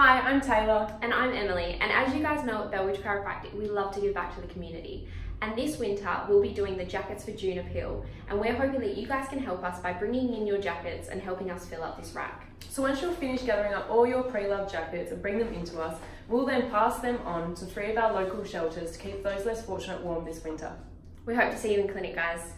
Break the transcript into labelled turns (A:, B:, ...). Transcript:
A: Hi, I'm Taylor.
B: And I'm Emily. And as you guys know at Belridge Chiropractic, we love to give back to the community. And this winter, we'll be doing the Jackets for June appeal. And we're hoping that you guys can help us by bringing in your jackets and helping us fill up this rack.
A: So once you're finished gathering up all your pre-loved jackets and bring them into us, we'll then pass them on to three of our local shelters to keep those less fortunate warm this winter.
B: We hope to see you in clinic, guys.